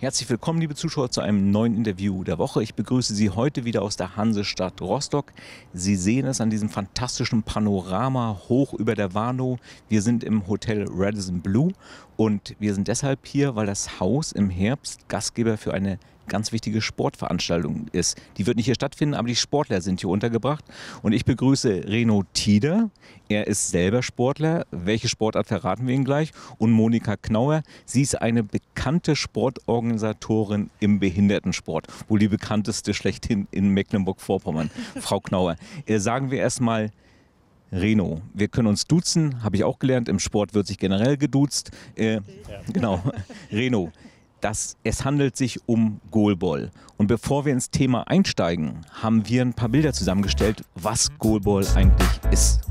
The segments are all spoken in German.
Herzlich willkommen, liebe Zuschauer, zu einem neuen Interview der Woche. Ich begrüße Sie heute wieder aus der Hansestadt Rostock. Sie sehen es an diesem fantastischen Panorama hoch über der Warnow. Wir sind im Hotel Radisson Blue und wir sind deshalb hier, weil das Haus im Herbst Gastgeber für eine ganz wichtige Sportveranstaltung ist. Die wird nicht hier stattfinden, aber die Sportler sind hier untergebracht. Und ich begrüße Reno Tieder. Er ist selber Sportler. Welche Sportart verraten wir Ihnen gleich? Und Monika Knauer. Sie ist eine bekannte Sportorganisatorin im Behindertensport. Wohl die bekannteste schlechthin in Mecklenburg-Vorpommern. Frau Knauer, äh, sagen wir erstmal, Reno. Wir können uns duzen, habe ich auch gelernt. Im Sport wird sich generell geduzt. Äh, ja. Genau. Reno, dass es handelt sich um Goalball. Und bevor wir ins Thema einsteigen, haben wir ein paar Bilder zusammengestellt, was Goalball eigentlich ist.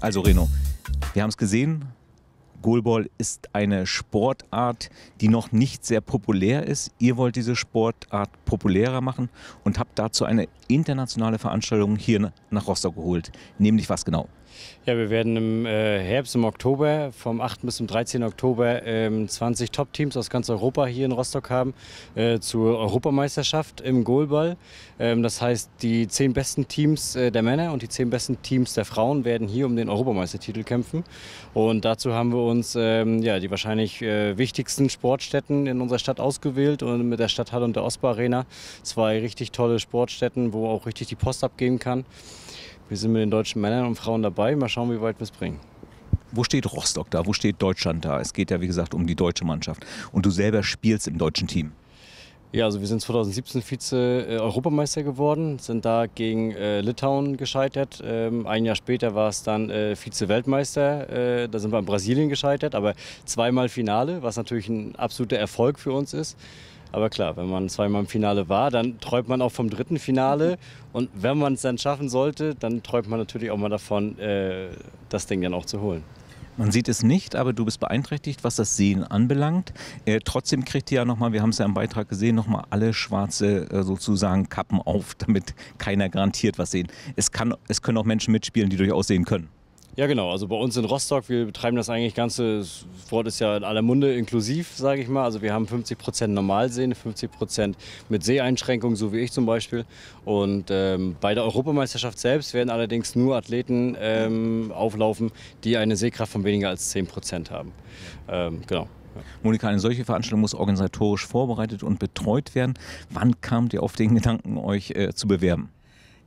Also Reno, wir haben es gesehen, Goalball ist eine Sportart, die noch nicht sehr populär ist. Ihr wollt diese Sportart populärer machen und habt dazu eine internationale Veranstaltung hier nach Rostock geholt. Nämlich was genau? Ja, wir werden im äh, Herbst, im Oktober, vom 8. bis zum 13. Oktober, ähm, 20 Top-Teams aus ganz Europa hier in Rostock haben äh, zur Europameisterschaft im Goalball. Ähm, das heißt, die zehn besten Teams äh, der Männer und die zehn besten Teams der Frauen werden hier um den Europameistertitel kämpfen. Und dazu haben wir uns ähm, ja, die wahrscheinlich wichtigsten Sportstätten in unserer Stadt ausgewählt und mit der Stadthalle und der Osbar Arena zwei richtig tolle Sportstätten, wo auch richtig die Post abgeben kann. Wir sind mit den deutschen Männern und Frauen dabei. Mal schauen, wie weit wir es bringen. Wo steht Rostock da? Wo steht Deutschland da? Es geht ja, wie gesagt, um die deutsche Mannschaft. Und du selber spielst im deutschen Team. Ja, also wir sind 2017 Vize-Europameister geworden, sind da gegen äh, Litauen gescheitert. Ähm, ein Jahr später war es dann äh, Vize-Weltmeister, äh, da sind wir in Brasilien gescheitert, aber zweimal Finale, was natürlich ein absoluter Erfolg für uns ist. Aber klar, wenn man zweimal im Finale war, dann träumt man auch vom dritten Finale. Und wenn man es dann schaffen sollte, dann träumt man natürlich auch mal davon, äh, das Ding dann auch zu holen. Man sieht es nicht, aber du bist beeinträchtigt, was das Sehen anbelangt. Äh, trotzdem kriegt ihr ja nochmal, wir haben es ja im Beitrag gesehen, nochmal alle schwarze äh, sozusagen Kappen auf, damit keiner garantiert was sehen. Es, kann, es können auch Menschen mitspielen, die durchaus sehen können. Ja, genau. Also bei uns in Rostock, wir betreiben das eigentlich ganze, das Wort ist ja in aller Munde inklusiv, sage ich mal. Also wir haben 50 Prozent Normalsehen, 50 Prozent mit Seheinschränkungen, so wie ich zum Beispiel. Und ähm, bei der Europameisterschaft selbst werden allerdings nur Athleten ähm, auflaufen, die eine Sehkraft von weniger als 10 Prozent haben. Ähm, genau. Monika, eine solche Veranstaltung muss organisatorisch vorbereitet und betreut werden. Wann kamt ihr auf den Gedanken, euch äh, zu bewerben?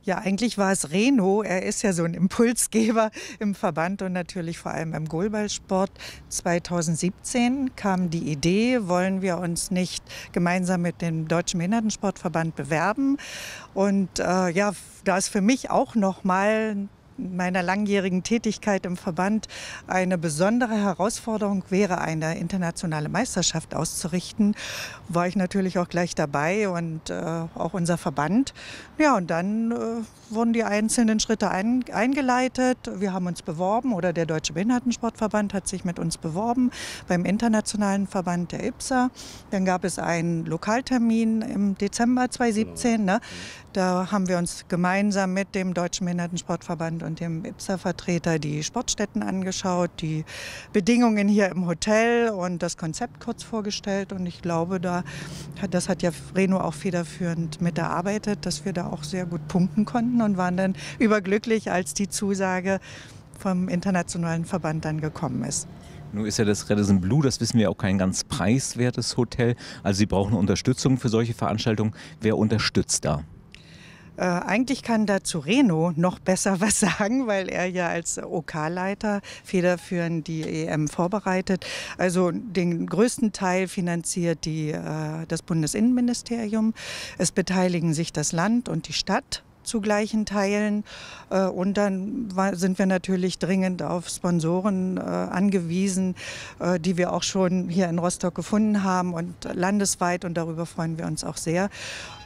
Ja, eigentlich war es Reno. Er ist ja so ein Impulsgeber im Verband und natürlich vor allem im Goalballsport. 2017 kam die Idee, wollen wir uns nicht gemeinsam mit dem Deutschen Behindertensportverband bewerben? Und äh, ja, da ist für mich auch noch mal meiner langjährigen Tätigkeit im Verband eine besondere Herausforderung wäre, eine internationale Meisterschaft auszurichten, war ich natürlich auch gleich dabei und äh, auch unser Verband. Ja, und dann äh, wurden die einzelnen Schritte ein, eingeleitet. Wir haben uns beworben oder der Deutsche Behindertensportverband hat sich mit uns beworben beim internationalen Verband der IPSA. Dann gab es einen Lokaltermin im Dezember 2017. Genau. Ne? Da haben wir uns gemeinsam mit dem Deutschen Behindertensportverband und dem IPSA-Vertreter die Sportstätten angeschaut, die Bedingungen hier im Hotel und das Konzept kurz vorgestellt. Und ich glaube, da das hat ja Reno auch federführend miterarbeitet, dass wir da auch sehr gut punkten konnten und waren dann überglücklich, als die Zusage vom internationalen Verband dann gekommen ist. Nun ist ja das Redison Blue, das wissen wir auch kein ganz preiswertes Hotel. Also Sie brauchen Unterstützung für solche Veranstaltungen. Wer unterstützt da? Äh, eigentlich kann dazu Reno noch besser was sagen, weil er ja als OK-Leiter federführend die EM vorbereitet. Also den größten Teil finanziert die, äh, das Bundesinnenministerium. Es beteiligen sich das Land und die Stadt zu gleichen Teilen. Äh, und dann sind wir natürlich dringend auf Sponsoren äh, angewiesen, äh, die wir auch schon hier in Rostock gefunden haben und landesweit. Und darüber freuen wir uns auch sehr.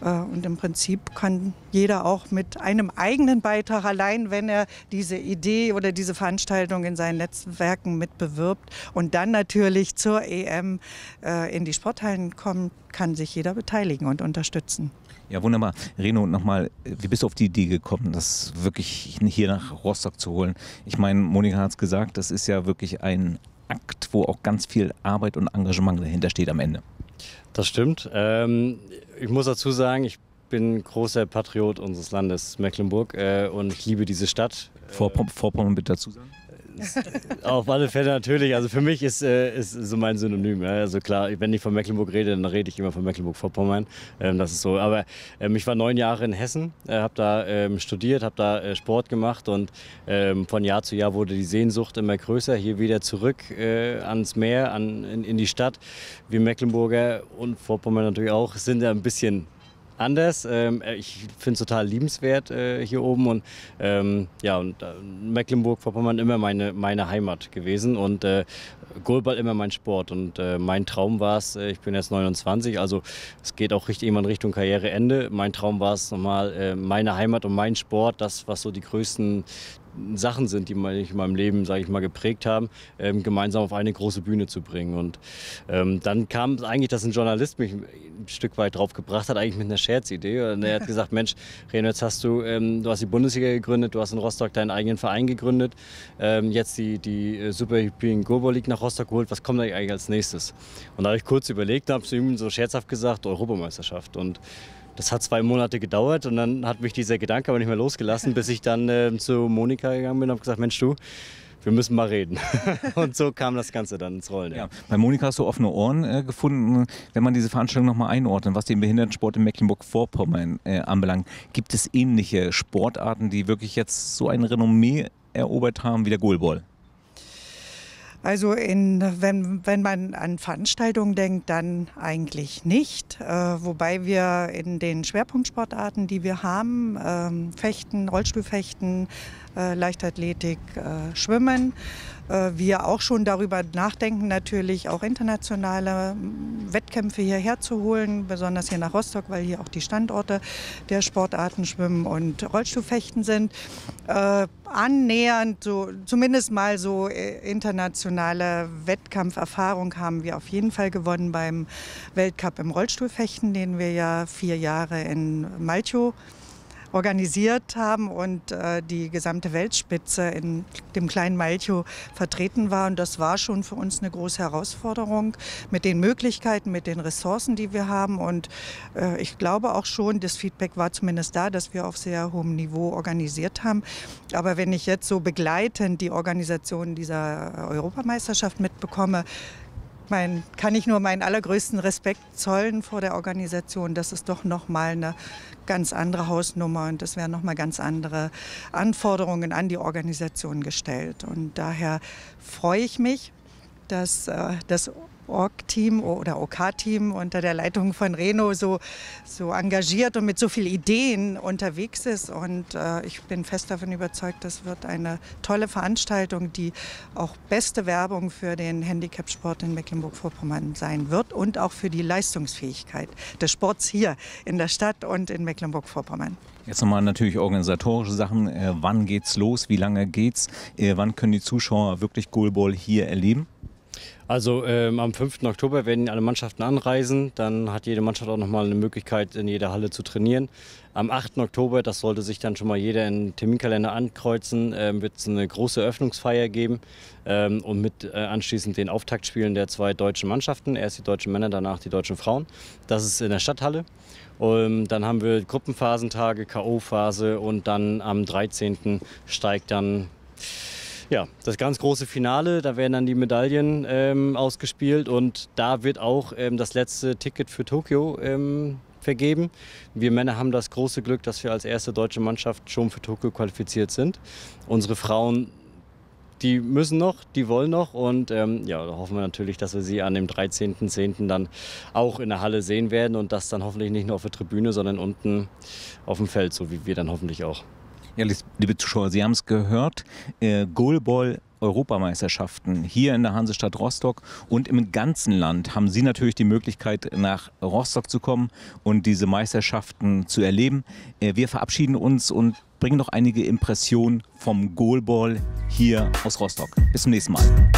Und im Prinzip kann jeder auch mit einem eigenen Beitrag, allein wenn er diese Idee oder diese Veranstaltung in seinen Netzwerken mitbewirbt und dann natürlich zur EM in die Sporthallen kommt, kann sich jeder beteiligen und unterstützen. Ja, wunderbar. Reno, nochmal, wie bist du auf die Idee gekommen, das wirklich hier nach Rostock zu holen? Ich meine, Monika hat es gesagt, das ist ja wirklich ein Akt, wo auch ganz viel Arbeit und Engagement dahinter steht am Ende. Das stimmt. Ähm, ich muss dazu sagen, ich bin großer Patriot unseres Landes Mecklenburg äh, und ich liebe diese Stadt. Vorpommern bitte dazu sagen? Auf alle Fälle natürlich. Also für mich ist, äh, ist so mein Synonym. Ja. Also klar, wenn ich von Mecklenburg rede, dann rede ich immer von Mecklenburg-Vorpommern. Ähm, das ist so. Aber ähm, ich war neun Jahre in Hessen, äh, habe da ähm, studiert, habe da äh, Sport gemacht und ähm, von Jahr zu Jahr wurde die Sehnsucht immer größer. Hier wieder zurück äh, ans Meer, an, in, in die Stadt. Wir Mecklenburger und Vorpommern natürlich auch sind ja ein bisschen anders. Ähm, äh, ich finde es total liebenswert äh, hier oben und ähm, ja, und äh, Mecklenburg-Vorpommern immer meine, meine Heimat gewesen und äh, Goalball immer mein Sport und äh, mein Traum war es, äh, ich bin jetzt 29, also es geht auch richtig in Richtung Karriereende. Mein Traum war es nochmal meine Heimat und mein Sport, das was so die größten Sachen sind, die mich in meinem Leben, sage ich mal, geprägt haben, ähm, gemeinsam auf eine große Bühne zu bringen. Und ähm, dann kam eigentlich, dass ein Journalist mich ein Stück weit drauf gebracht hat, eigentlich mit einer Scherzidee. Und er hat gesagt, Mensch, Reno, jetzt hast du, ähm, du hast die Bundesliga gegründet, du hast in Rostock deinen eigenen Verein gegründet, ähm, jetzt die, die äh, Super European Goalball League nach Rostock geholt, was kommt da eigentlich als nächstes? Und da habe ich kurz überlegt, habe zu ihm so scherzhaft gesagt, Europameisterschaft. Und das hat zwei Monate gedauert und dann hat mich dieser Gedanke aber nicht mehr losgelassen, bis ich dann äh, zu Monika gegangen bin und habe gesagt, Mensch du, wir müssen mal reden. und so kam das Ganze dann ins Rollen. Ja. Ja. Bei Monika hast du offene Ohren äh, gefunden. Wenn man diese Veranstaltung nochmal einordnet, was den Behindertensport in Mecklenburg-Vorpommern äh, anbelangt, gibt es ähnliche Sportarten, die wirklich jetzt so ein Renommee erobert haben wie der Goalball? Also in, wenn, wenn man an Veranstaltungen denkt, dann eigentlich nicht. Äh, wobei wir in den Schwerpunktsportarten, die wir haben, ähm, Fechten, Rollstuhlfechten, Leichtathletik, äh, Schwimmen, äh, wir auch schon darüber nachdenken, natürlich auch internationale Wettkämpfe hierher zu holen, besonders hier nach Rostock, weil hier auch die Standorte der Sportarten Schwimmen und Rollstuhlfechten sind. Äh, annähernd, so, zumindest mal so äh, internationale Wettkampferfahrung haben wir auf jeden Fall gewonnen beim Weltcup im Rollstuhlfechten, den wir ja vier Jahre in Malchow organisiert haben und äh, die gesamte Weltspitze in dem kleinen Malchow vertreten war. Und das war schon für uns eine große Herausforderung mit den Möglichkeiten, mit den Ressourcen, die wir haben. Und äh, ich glaube auch schon, das Feedback war zumindest da, dass wir auf sehr hohem Niveau organisiert haben. Aber wenn ich jetzt so begleitend die Organisation dieser Europameisterschaft mitbekomme, mein, kann ich nur meinen allergrößten Respekt zollen vor der Organisation. Das ist doch noch mal eine ganz andere Hausnummer und es werden noch mal ganz andere Anforderungen an die Organisation gestellt. Und daher freue ich mich, dass äh, das Org-Team oder OK-Team unter der Leitung von Reno so, so engagiert und mit so vielen Ideen unterwegs ist. Und äh, ich bin fest davon überzeugt, das wird eine tolle Veranstaltung, die auch beste Werbung für den Handicap-Sport in Mecklenburg-Vorpommern sein wird und auch für die Leistungsfähigkeit des Sports hier in der Stadt und in Mecklenburg-Vorpommern. Jetzt nochmal natürlich organisatorische Sachen. Äh, wann geht's los? Wie lange geht's? Äh, wann können die Zuschauer wirklich Goalball hier erleben? Also ähm, am 5. Oktober werden alle Mannschaften anreisen. Dann hat jede Mannschaft auch nochmal eine Möglichkeit, in jeder Halle zu trainieren. Am 8. Oktober, das sollte sich dann schon mal jeder in den Terminkalender ankreuzen, äh, wird es eine große Eröffnungsfeier geben ähm, und mit äh, anschließend den Auftaktspielen der zwei deutschen Mannschaften. Erst die deutschen Männer, danach die deutschen Frauen. Das ist in der Stadthalle. Und dann haben wir Gruppenphasentage, K.O.-Phase und dann am 13. steigt dann ja, das ganz große Finale, da werden dann die Medaillen ähm, ausgespielt und da wird auch ähm, das letzte Ticket für Tokio ähm, vergeben. Wir Männer haben das große Glück, dass wir als erste deutsche Mannschaft schon für Tokio qualifiziert sind. Unsere Frauen die müssen noch, die wollen noch und ähm, ja, da hoffen wir natürlich, dass wir sie an dem 13.10. dann auch in der Halle sehen werden und das dann hoffentlich nicht nur auf der Tribüne, sondern unten auf dem Feld, so wie wir dann hoffentlich auch. Ja, liebe Zuschauer, Sie haben es gehört. Äh, Goalball Europameisterschaften hier in der Hansestadt Rostock und im ganzen Land haben Sie natürlich die Möglichkeit, nach Rostock zu kommen und diese Meisterschaften zu erleben. Äh, wir verabschieden uns und bringen noch einige Impressionen vom Goalball hier aus Rostock. Bis zum nächsten Mal.